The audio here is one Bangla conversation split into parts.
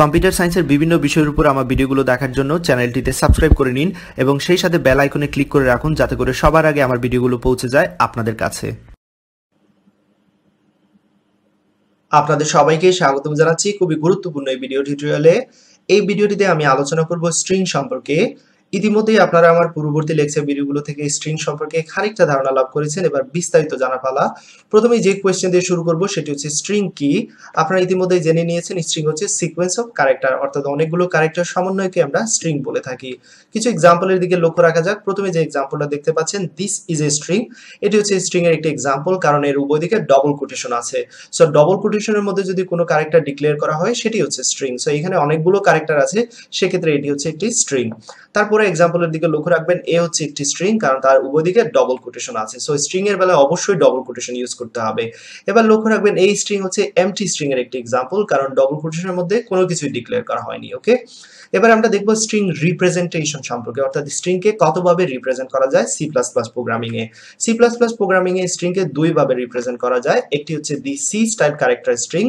কম্পিউটার সায়েন্সের বিভিন্ন বিষয়ের উপর আমার ভিডিওগুলো দেখার জন্য চ্যানেলটিতে সাবস্ক্রাইব করে নিন এবং সেই সাথে বেল আইকনে ক্লিক করে রাখুন যাতে করে সবার আগে আমার ভিডিওগুলো পৌঁছে যায় আপনাদের কাছে। আপনাদের সবাইকে স্বাগতম জানাচ্ছি। খুবই গুরুত্বপূর্ণ এই ভিডিও টিউটোরিয়ালে এই ভিডিওটিতে আমি আলোচনা করব স্ট্রিং সম্পর্কে। ইতিমধ্যেই আপনারা আমার পূর্ববর্তী লেকচার ভিডিওগুলো থেকে স্ট্রিং সম্পর্কে খানিকটা ধারণা লাভ করেছেন। এবার বিস্তারিত জানা পালা। প্রথমে যে কোয়েশ্চেন দিয়ে শুরু করব, সেটি হচ্ছে স্ট্রিং কি? আপনারা ইতিমধ্যে জেনে নিয়েছেন স্ট্রিং হচ্ছে সিকোয়েন্স অফ ক্যারেক্টার অর্থাৎ অনেকগুলো ক্যারেক্টার সমন্বয়কে আমরা স্ট্রিং বলে থাকি। কিছু এক্সাম্পলের দিকে লক্ষ্য রাখা যাক। প্রথমে যে এক্সাম্পলটা দেখতে পাচ্ছেন দিস ইজ এ স্ট্রিং এটি হচ্ছে স্ট্রিং এর একটি এক্সাম্পল কারণ এর উভয় দিকে ডবল কোটেশন আছে। সো ডবল কোটেশনের মধ্যে যদি কোনো ক্যারেক্টার ডিক্লেয়ার করা হয়, সেটি হচ্ছে স্ট্রিং সো এখানে অনেকগুলো ক্যারেক্টার আছে, সেক্ষেত্রে এটি হচ্ছে একটি স্ট্রিং তারপরে এক্সাম্পলের দিকে লক্ষ্য রাখবেন এ হচ্ছে একটি স্ট্রিং কারণ তার উভয় দিকে ডবল কোটেশন আছে। সো স্ট্রিং এর বেলায় অবশ্যই ডবল কোটেশন ইউজ করতে হবে। এবার লক্ষ্য রাখবেন, এই স্ট্রিং হচ্ছে এমটি স্ট্রিং এর একটি এক্সাম্পল কারণ ডবল কোটেশনের মধ্যে কোনো কিছু ডিক্লেয়ার করা হয়নি ওকে এবার আমরা দেখব স্ট্রিং রিপ্রেজেন্টেশন সম্পর্কে, অর্থাৎ স্ট্রিং কে কতভাবে রিপ্রেজেন্ট করা যায় সি প্লাস প্লাস প্রোগ্রামিং এ। সি প্লাস প্লাস প্রোগ্রামিং এ স্ট্রিং কে দুই ভাবে রিপ্রেজেন্ট করা যায়, একটি হচ্ছে the C style character string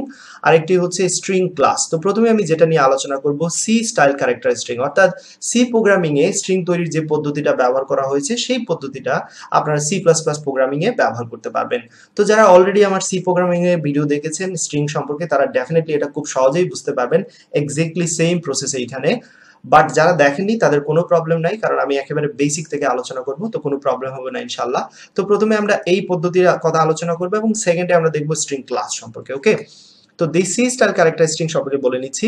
আর একটি হচ্ছে স্ট্রিং ক্লাস তো প্রথমে আমি যেটা নিয়ে আলোচনা করব সি স্টাইল ক্যারেক্টার স্ট্রিং অর্থাৎ সি প্রোগ্রামিং স্ট্রিং তৈরির যে পদ্ধতিটা ব্যবহার করা হয়েছে, সেই পদ্ধতিটা আপনারা সি প্লাস প্লাস প্রোগ্রামিং এ ব্যবহার করতে পারবেন। তো যারা অলরেডি আমার সি প্রোগ্রামিং এ ভিডিও দেখেছেন স্ট্রিং সম্পর্কে, তারা ডেফিনেটলি এটা খুব সহজেই বুঝতে পারবেন। এক্স্যাক্টলি সেম প্রসেস এইখানে। বাট যারা দেখেননি, তাদের কোনো প্রবলেম নাই, কারণ আমি একেবারে বেসিক থেকে আলোচনা করব, তো কোনো প্রবলেম হবে না ইনশাল্লাহ তো প্রথমে আমরা এই পদ্ধতির কথা আলোচনা করব এবং সেকেন্ডে আমরা দেখব স্ট্রিং ক্লাস সম্পর্কে ওকে তো দিসি স্টাইল ক্যারেক্টার স্ট্রিং সম্পর্কে বলে নিচ্ছি।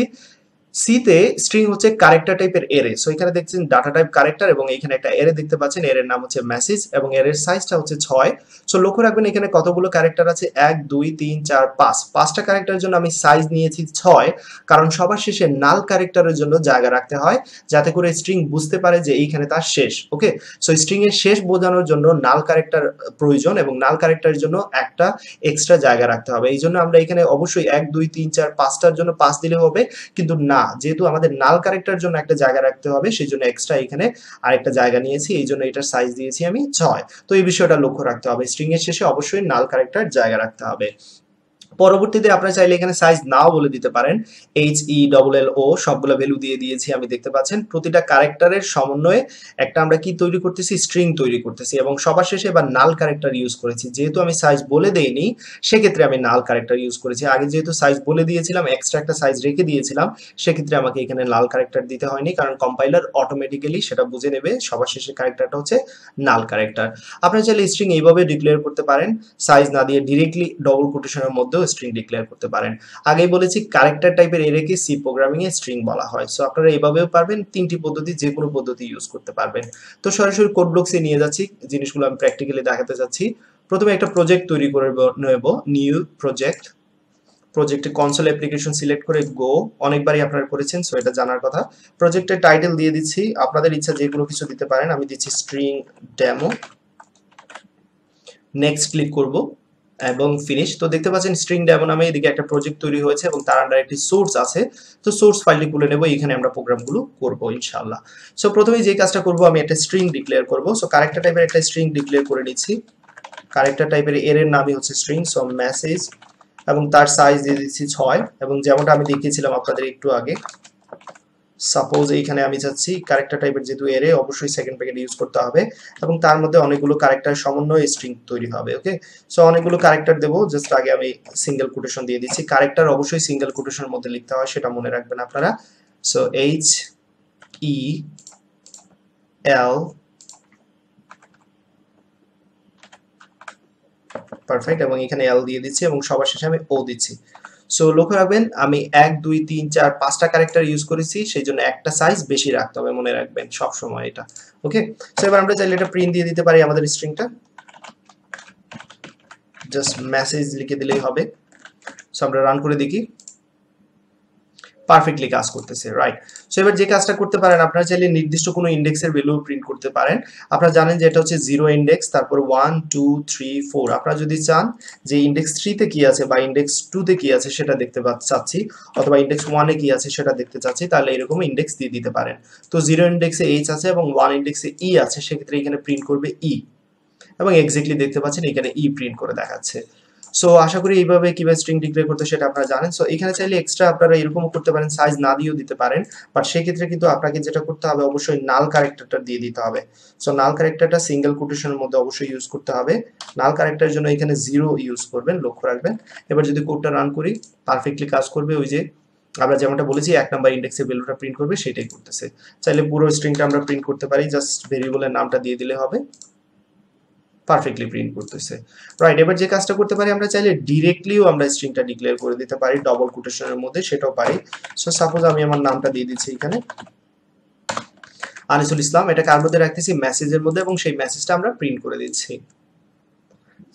সিতে স্ট্রিং হচ্ছে কারেক্টার টাইপের এরে সো এখানে দেখছেন ডাটা টাইপ কারেক্টার এবং এখানে একটা এরে দেখতে পাচ্ছেন। এর নাম হচ্ছে মেসেজ এবং এর সাইজটা হচ্ছে ছয়। সো লক্ষ্য রাখবেন এখানে কতগুলো ক্যারেক্টার আছে? এক, দুই, তিন, চার, পাঁচ। পাঁচটা ক্যারেক্টারের জন্য আমি সাইজ নিয়েছি ছয়। কারণ সবার শেষে নাল ক্যারেক্টারের জন্য জায়গা রাখতে হয়, যাতে করে স্ট্রিং বুঝতে পারে যে এইখানে তার শেষ। ওকে সো স্ট্রিং এর শেষ বোঝানোর জন্য নাল ক্যারেক্টার প্রয়োজন এবং নাল ক্যারেক্টারের জন্য একটা এক্সট্রা জায়গা রাখতে হবে। এই জন্য আমরা এখানে অবশ্যই এক, দুই, তিন, চার, পাঁচটার জন্য পাঁচ দিলে হবে। কিন্তু না যেহেতু আমাদের নাল কারেক্টার জন্য একটা জায়গা রাখতে হবে, সেই জন্য এক্সট্রা এখানে আরেকটা জায়গা নিয়েছি, এই জন্য এটার সাইজ দিয়েছি আমি ছয়। তো এই বিষয়টা লক্ষ্য রাখতে হবে। স্ট্রিং এর শেষে অবশ্যই নাল কারেক্টার জায়গা রাখতে হবে। পরবর্তীতে আপনারা চাইলে এখানে সাইজ নাও বলে দিতে পারেন। এইচ ই ডবল এল ও সবগুলো ভ্যালু দিয়ে দিয়েছি আমি দেখতে পাচ্ছেন। প্রতিটা ক্যারেক্টারের সমন্বয়ে একটা আমরা কি তৈরি করতেছি? স্ট্রিং তৈরি করতেছি এবং সবার শেষে এবার নাল ক্যারেক্টার ইউজ করেছি। যেহেতু আমি সাইজ বলে দেইনি, সেক্ষেত্রে আমি নাল ক্যারেক্টার ইউজ করেছি। আগে যেহেতু সাইজ বলে দিয়েছিলাম এক্সট্রা একটা সাইজ রেখে দিয়েছিলাম, সেক্ষেত্রে আমাকে এখানে লাল ক্যারেক্টার দিতে হয়নি কারণ কম্পাইলার অটোমেটিক্যালি সেটা বুঝে নেবে। সবার শেষে ক্যারেক্টারটা হচ্ছে নাল ক্যারেক্টার আপনারা চাইলে স্ট্রিং এইভাবে ডিক্লেয়ার করতে পারেন। সাইজ না দিয়ে ডিরেক্টলি ডবল কোটেশনের মধ্যেও স্ট্রিং ডিক্লেয়ার করতে পারেন। আগেই বলেছি ক্যারেক্টার টাইপের এরেকে সি প্রোগ্রামিং এ স্ট্রিং বলা হয়। সো আপনারা এইভাবেও পারবেন, তিনটি পদ্ধতি যে কোনো পদ্ধতি ইউজ করতে পারবেন। তো সরাসরি কোড ব্লকসে নিয়ে যাচ্ছি, জিনিসগুলো আমি প্র্যাকটিক্যালি দেখাতে যাচ্ছি প্রথমে একটা প্রজেক্ট তৈরি করে নেব নিউ প্রজেক্ট প্রজেক্টে কনসোল অ্যাপ্লিকেশন সিলেক্ট করে গো অনেকবারই আপনারা করেছেন সো এটা জানার কথা। প্রজেক্টের টাইটেল দিয়ে দিচ্ছি, আপনাদের ইচ্ছা যে কোনো কিছু দিতে পারেন, আমি দিচ্ছি স্ট্রিং ডেমো নেক্সট ক্লিক করব। এবং ফিনিশ তো দেখতে পাচ্ছেন স্ট্রিং ডেমো নামে এদিকে একটা প্রজেক্ট তৈরি হয়েছে এবং তার আন্ডার একটি সোর্স আছে। তো সোর্স ফাইলটি খুলে নেব, এখানে আমরা প্রোগ্রামগুলো করব ইনশাআল্লাহ। সো প্রথমে যে কাজটা করব, আমি একটা স্ট্রিং ডিক্লেয়ার করব। সো কারেক্টার টাইপের একটা স্ট্রিং ডিক্লেয়ার করে নিচ্ছি। কারেক্টার টাইপের এর এর নামই হচ্ছে স্ট্রিং সো মেসেজ এবং তার সাইজ দিয়ে দিচ্ছি ছয়। এবং যেমনটা আমি দেখিয়েছিলাম আপনাদের একটু আগে সাপোজ এইখানে আমি চাচ্ছি ক্যারেক্টার টাইপের যেহেতু এরে অবশ্যই সেকেন্ড প্যাকেট ইউজ করতে হবে এবং তার মধ্যে অনেকগুলো ক্যারেক্টার সমন্বয়ে স্ট্রিং তৈরি হবে ওকে সো অনেকগুলো ক্যারেক্টার দেবো জাস্ট আগে আমি সিঙ্গেল কোটেশন দিয়ে দিচ্ছি। ক্যারেক্টার অবশ্যই সিঙ্গেল কোটেশনের মধ্যে লিখতে হয়, সেটা মনে রাখবেন আপনারা। So H E L perfect এবং এখানে এল দিয়ে দিচ্ছি এবং সবার শেষে আমি ও দিচ্ছি। সো লক্ষ্য রাখবেন, আমি এক, দুই, তিন, চার, পাঁচটা ক্যারেক্টার ইউজ করেছি সেই জন্য একটা সাইজ বেশি রাখতে হবে মনে রাখবেন সবসময় এটা। ওকে সো এবার আমরা চাইলে এটা প্রিন্ট দিয়ে দিতে পারি আমাদের স্ট্রিংটা জাস্ট মেসেজ লিখে দিলেই হবে। সো আমরা রান করে দেখি। পারফেক্টলি কাজ করতেছে রাইট সো এবার যে কাজটা করতে পারেন, আপনারা চাইলে নির্দিষ্ট কোনো ইন্ডেক্সের ভ্যালু প্রিন্ট করতে পারেন। আপনারা জানেন যে এটা হচ্ছে জিরো ইন্ডেক্স তারপর ওয়ান টু থ্রি ফোর আপনারা যদি চান যে ইন্ডেক্স থ্রিতে কি আছে বা ইন্ডেক্স টুতে কি আছে সেটা দেখতে চাচ্ছি, অথবা ইন্ডেক্স ওয়ানে কি আছে সেটা দেখতে চাচ্ছি, তাহলে এরকম ইন্ডেক্স দিয়ে দিতে পারেন। তো জিরো ইন্ডেক্সে এইচ আছে এবং ওয়ান ইন্ডেক্সে ই আছে, সেক্ষেত্রে এখানে প্রিন্ট করবে ই এবং এক্স্যাক্টলি দেখতে পাচ্ছেন এখানে ই প্রিন্ট করে দেখাচ্ছে। সো আশা করি এইভাবে কীভাবে স্ট্রিং ডিক্লেয়ার করতে সেটা আপনারা জানেন। সো এখানে চাইলে এক্সট্রা আপনারা এরকমও করতে পারেন সাইজ না দিয়েও দিতে পারেন। বাট সেই ক্ষেত্রে কিন্তু আপনাকে যেটা করতে হবে, অবশ্যই নাল ক্যারেক্টারটা দিয়ে দিতে হবে। সো নাল ক্যারেক্টারটা সিঙ্গেল কোটেশনের মধ্যে অবশ্যই ইউজ করতে হবে। নাল ক্যারেক্টারের জন্য এখানে জিরো ইউজ করবেন, লক্ষ্য রাখবেন। এবার যদি কোডটা রান করি পারফেক্টলি কাজ করবে ওই যে, আমরা যেমনটা বলেছি, এক নাম্বার ইন্ডেক্সে ভ্যালুটা প্রিন্ট করবে, সেটাই করতেছে। চাইলে পুরো স্ট্রিংটা আমরা প্রিন্ট করতে পারি জাস্ট ভেরিয়েবলের নামটা দিয়ে দিলে হবে। পারফেক্টলি প্রিন্ট করতেছে। রাইট এবার যে কাজটা করতে পারি, আমরা চাইলে ডিরেক্টলিও আমরা স্ট্রিংটা ডিক্লেয়ার করে দিতে পারি ডবল কোটেশনের মধ্যে সেটাও পারি। সো সাপোজ আমি আমার নামটা দিয়ে দিচ্ছি এখানে। আনিসুল ইসলাম এটা কার মধ্যে রাখতেছি মেসেজের মধ্যে এবং সেই মেসেজটা আমরা প্রিন্ট করে দিচ্ছি।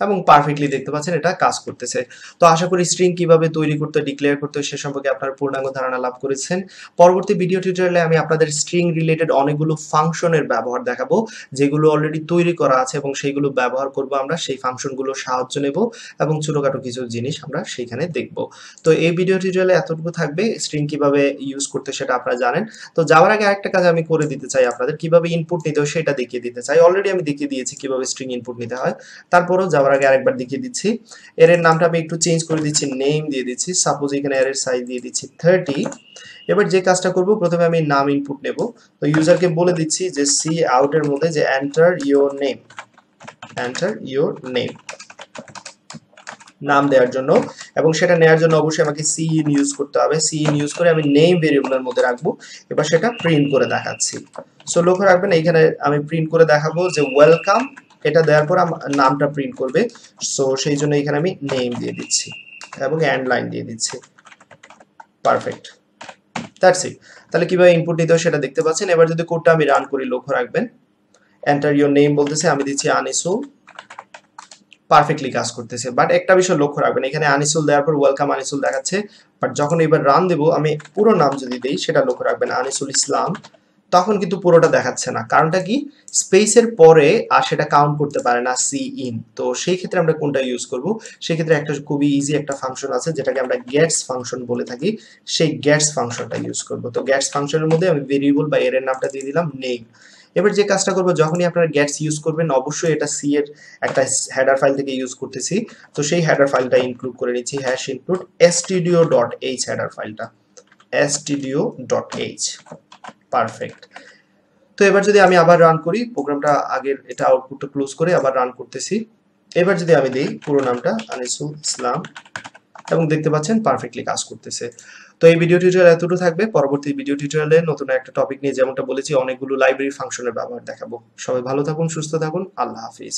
এবং পারফেক্টলি দেখতে পাচ্ছেন এটা কাজ করতেছে। তো আশা করি স্ট্রিং কীভাবে তৈরি করতে ডিক্লেয়ার করতে সে সম্পর্কে আপনার পূর্ণাঙ্গ ধারণা লাভ করেছেন। পরবর্তী ভিডিও টিউটোরিয়ালে আমি আপনাদের স্ট্রিং রিলেটেড অনেকগুলো ফাংশনের ব্যবহার দেখাবো, যেগুলো অলরেডি তৈরি করা আছে এবং সেইগুলো ব্যবহার করব আমরা, সেই ফাংশনগুলো সাহায্য নেব এবং ছোটখাটো কিছু জিনিস আমরা সেইখানে দেখব। তো এই ভিডিও টিউটোরিয়ালে এতটুকু থাকবে স্ট্রিং কীভাবে ইউজ করতে সেটা আপনারা জানেন। তো যাওয়ার আগে আরেকটা কাজ আমি করে দিতে চাই আপনাদের, কীভাবে ইনপুট নিতে হয় সেটা দেখিয়ে দিতে চাই। অলরেডি আমি দেখিয়ে দিয়েছি কীভাবে স্ট্রিং ইনপুট নিতে হয়। তারপরও যাওয়ার আগে আরেকবার দেখিয়ে দিচ্ছি। এর নামটা আমি একটু চেঞ্জ করে দিচ্ছি নেম দিয়ে দিচ্ছি। সাপোজ এখানে এর সাইজ দিয়ে দিচ্ছি থার্টি এবার যে কাজটা করব, প্রথমে আমি নাম ইনপুট নেব। তো ইউজারকে বলে দিচ্ছি যে সি আউটের মধ্যে যে enter your name enter your name নাম দেওয়ার জন্য। এবং সেটা নেওয়ার জন্য অবশ্যই আমাকে সি ইন ইউজ করতে হবে। সি ইন ইউজ করে আমি নেম ভেরিয়েবলের মধ্যে রাখব। এবার সেটা প্রিন্ট করে দেখাচ্ছি। সো লক্ষ্য রাখবেন, এইখানে আমি প্রিন্ট করে দেখাবো যে ওয়েলকাম এটা দেওয়ার পর নামটা প্রিন্ট করবে। সো সেই জন্য এখানে আমি নেম দিয়ে দিচ্ছি এবং অ্যান্ড লাইন দিয়ে দিচ্ছি। পারফেক্ট দ্যাটস ইট তাহলে কীভাবে ইনপুট নিতে হয় সেটা দেখতে পাচ্ছেন। এবার যদি কোডটা আমি রান করি, লক্ষ্য রাখবেন। এন্টার ইউর নেম বলতেছে, আমি দিচ্ছি আনিসুল পারফেক্টলি কাজ করতেছে। বাট একটা বিষয় লক্ষ্য রাখবেন, এখানে আনিসুল দেওয়ার পর ওয়েলকাম আনিসুল দেখাচ্ছে। বাট যখন এবার রান দেবো, আমি পুরো নাম যদি দিই, সেটা লক্ষ্য রাখবেন। আনিসুল ইসলাম তখন কিন্তু পুরোটা দেখাচ্ছে না। কারণটা কি? স্পেসের পরে আর সেটা কাউন্ট করতে পারে না সি ইন তো সেই ক্ষেত্রে আমরা কোনটা ইউজ করব? সেই ক্ষেত্রে একটা খুবই ইজি একটা ফাংশন আছে, যেটাকে আমরা গেটস ফাংশন বলে থাকি। সেই গেটস ফাংশনটা ইউজ করব। তো গেটস ফাংশনের মধ্যে আমি ভেরিয়েবল বা এর নামটা দিয়ে দিলাম নেম এবার যে কাজটা করব, যখনই আপনারা গ্যাটস ইউজ করবেন, অবশ্যই এটা সি এর একটা হেডার ফাইল থেকে ইউজ করতেছি। তো সেই হেডার ফাইলটা ইনক্লুড করে নিচ্ছি hash include stdio dot h header ফাইলটা এসটিডিও ডট এইচ পারফেক্ট তো এবার যদি আমি আবার রান করি প্রোগ্রামটা আগের এটা আউটপুটটা ক্লোজ করে আবার রান করতেছি। এবার যদি আমি দিই, পুরো নামটা আনিসুল ইসলাম এবং দেখতে পাচ্ছেন পারফেক্টলি কাজ করতেছে। তো এই ভিডিও টিউটোরিয়াল এতটুকু থাকবে। পরবর্তী ভিডিও টিউটোরিয়ালে নতুন একটা টপিক নিয়ে যেমনটা বলেছি, অনেকগুলো লাইব্রেরি ফাংশনের ব্যবহার দেখাবো। সবাই ভালো থাকুন, সুস্থ থাকুন, আল্লাহ হাফিজ।